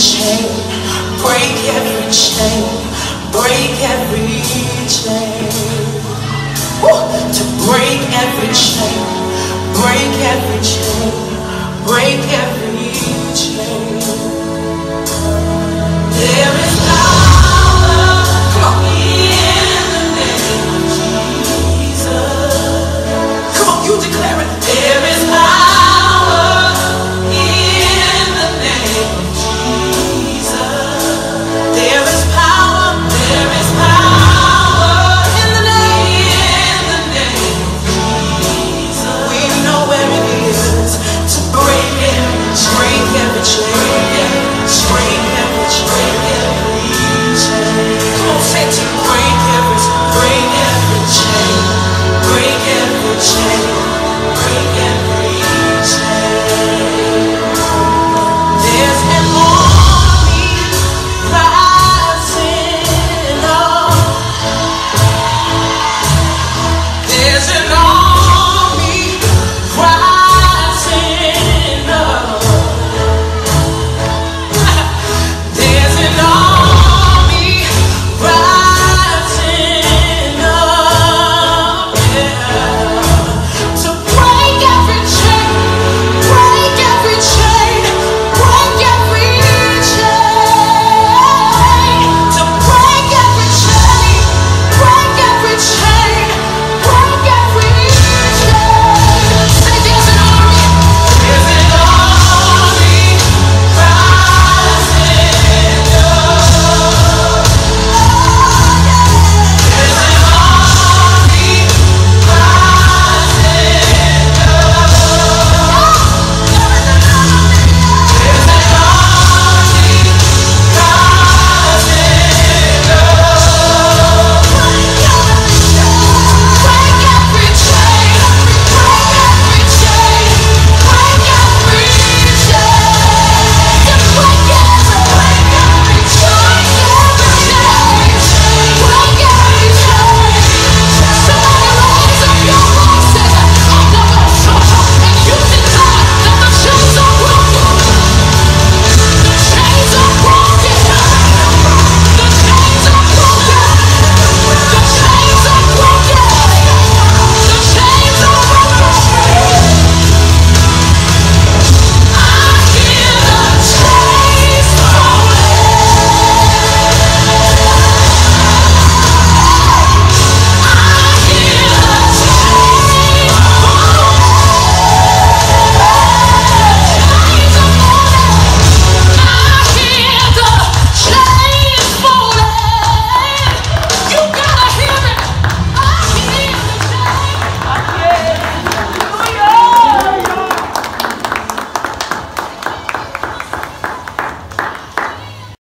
chain, break every chain, break every chain. Woo! To break every chain, break every chain, break every